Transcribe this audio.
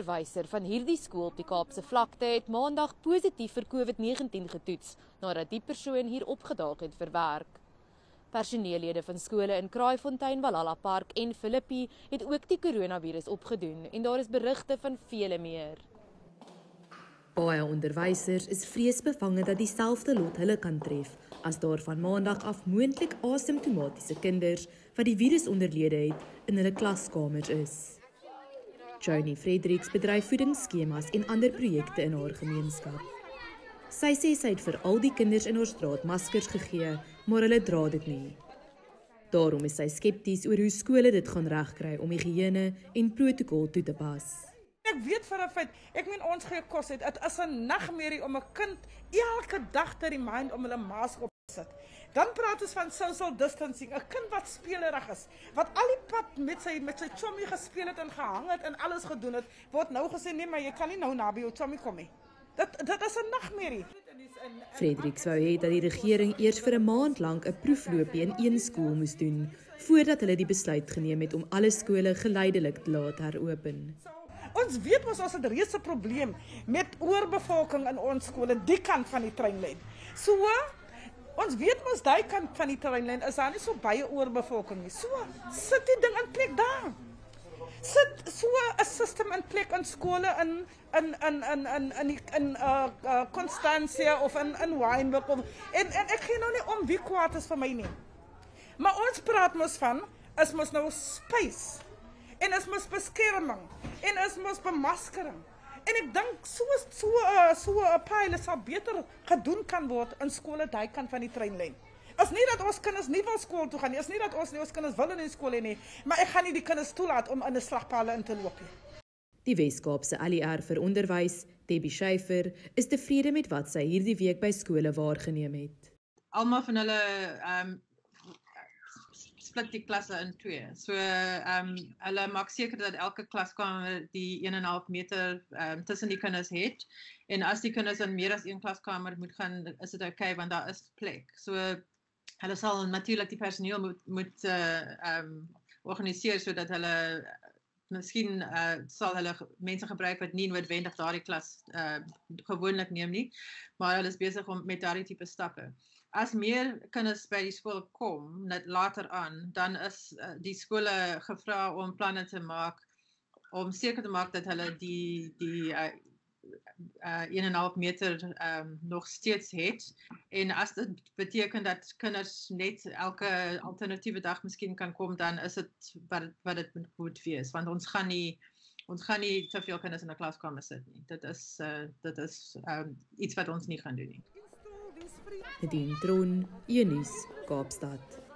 onderwyser van hierdie skool op die Kaapse vlakte het maandag positief vir COVID-19 getoets nadat die persoon hier opgedaag het vir werk. Personeellede van skole in Kraaifontein, Walala Park en Philippi het ook die koronavirus opgedoen en daar is berigte van vele meer. Baie onderwysers is vreesbevange dat dieselfde lot hulle kan tref as daar van maandag af moontlik asymptomatiese kinders wat die virus onderlede het in hulle klaskamers is. Johnny Fredericks bedryf voedingsskemas en ander projekte in haar gemeenskap. Sy sê sy het vir al die kinders in haar straat maskers gegee, maar hulle dra dit nie. Daarom is sy skepties oor hoe skole dit gaan regkry om higiëne en protokol toe te pas. Ek weet vir 'n feit, ek meen ons gee kos uit. Dit is 'n nagmerrie om 'n kind elke dag te remind om hulle mask op te sit. Dan praat ons van social distancing, 'n kind wat speelerig is, wat al die pad met sy met sy chommy gespeel het en gehang het en alles gedoen het, word nou gesê nee, maar jy kan nie nou naby jou chommy kom nie. Dit dit is 'n nagmerrie. Frederik sou hê dat die regering eers vir 'n maand lank 'n proefloopie in een skool moes doen voordat hulle die besluit geneem het om alle skole geleidelik te laat heropen. Ons weet mos ons het 'n reuse probleem met oorbevolking in ons skole, die kant van die treinlyn. So ons weet mos daai kant van die treinlyn is daar nie so baie oorbevolking nie. So sit die ding in plek daar. Sit so 'n stelsel in plek in skole in in in in in in in uh uh Constantia of in in Wynberg of en en ek gee nou nie om wie kwaad is vir my nie. Maar ons praat mos van is mos nou space is mos beskerming en is mos bemaskering. En ek dink so so uh, so 'n uh, pilot sal beter gedoen kan word in skole daai kant van die treinlyn. Is nie dat ons kinders nie wil skool toe gaan nie. Is nie dat ons nie ons kinders wil in die skool hê nie, maar ek gaan nie die kinders toelaat om in 'n slagpaal in te loop nie. Die Weskaapse ALR vir onderwys, Debbie Scheifer, is tevrede met wat sy hierdie week by skole waargeneem het. Almal van hulle ehm um, split die klasse in twee. So ehm um, hulle maak seker dat elke klaskamer die 1.5 meter ehm um, tussen die kinders het en as die kinders in meer as een klaskamer moet gaan, is dit oukei okay, want daar is plek. So hulle sal natuurlik die personeel moet moet eh uh, ehm um, organiseer sodat hulle miskien uh, sal hulle mense gebruik wat nie noodwendig daardie klas uh, gewoonlik neem nie, maar hulle is besig om met daardie tipe stappe. As meer kinders by die skool kom net later aan, dan is uh, die skole gevra om planne te maak om seker te maak dat hulle die die uh, uh 1.5 meter ehm um, nog steeds het. En as dit beteken dat kinders net elke alternatiewe dag miskien kan kom dan is dit wat wat dit moet wees. Want ons gaan nie ons gaan nie te veel kinders in 'n klaskamer sit nie. Dit is uh dit is ehm um, iets wat ons nie gaan doen nie. Nadine Tron, Unis, Kaapstad.